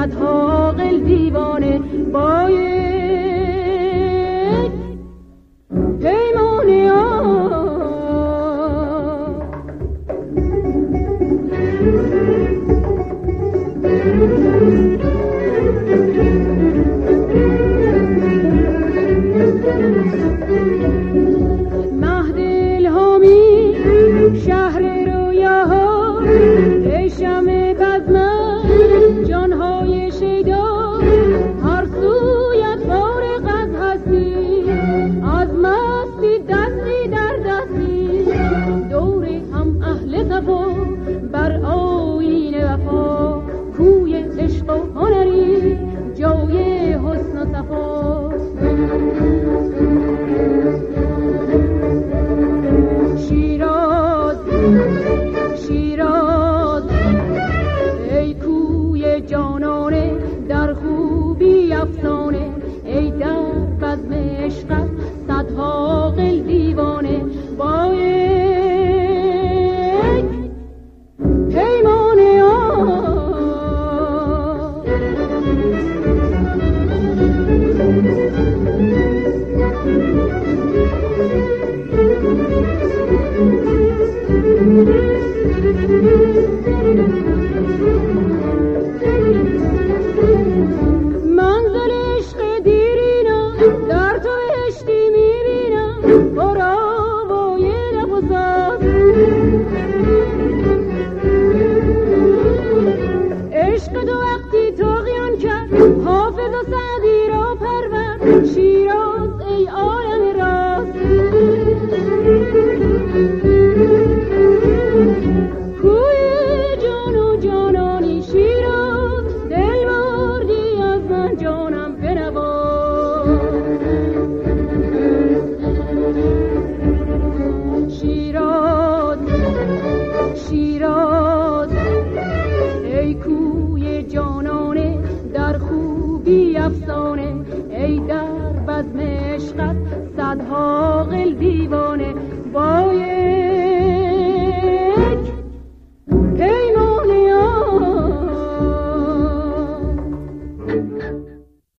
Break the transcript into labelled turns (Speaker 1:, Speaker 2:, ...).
Speaker 1: صدها قل دیوانه با پیمانه مهد جانهای شیدا. هر سویت فارغ از هستی از مستی دستی در دستی. دور هم اهل صفا بر آیین وفا. کوی عشق و هنری جای حسن و صفاست جانانه در خوبی افسانه ای در بزم عشقت صدها قل دیوانه. حافظ و سعدی را پرورد. شیراز ای عالم افسانه ای در بزم عشقت صدها قل دیوانه بای